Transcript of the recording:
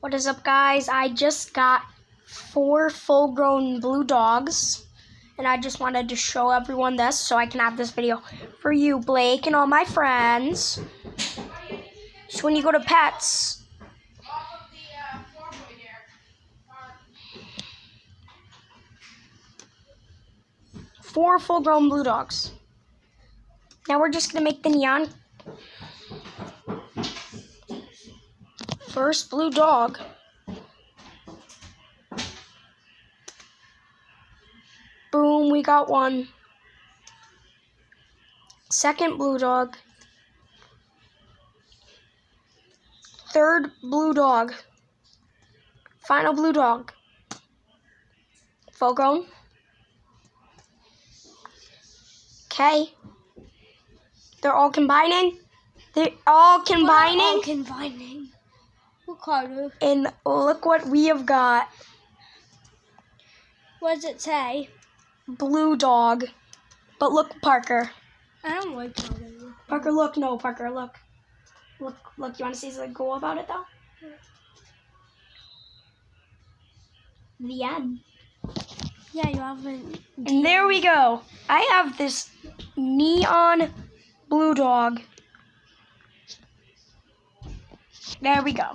What is up, guys? I just got four full grown blue dogs, and I just wanted to show everyone this so I can have this video for you, Blake, and all my friends. So when you go to pets, four full grown blue dogs. Now we're just gonna make the neon First blue dog. Boom, we got one. Second blue dog. Third blue dog. Final blue dog. Full grown. Okay. They're all combining. They're all combining. All combining. Carter. And look what we have got. What does it say? Blue dog. But look, Parker. I don't like Carter. Parker, look. No, Parker, look. Look, look. You want to see the goal about it, though? The end. Yeah, you haven't. And there we go. I have this neon blue dog. There we go.